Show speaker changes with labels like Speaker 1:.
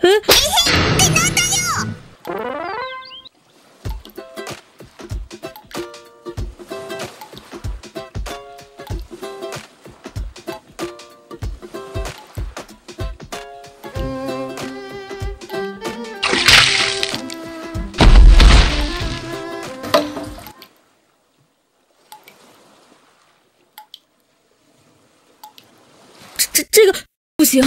Speaker 1: 嗯，这这个不行。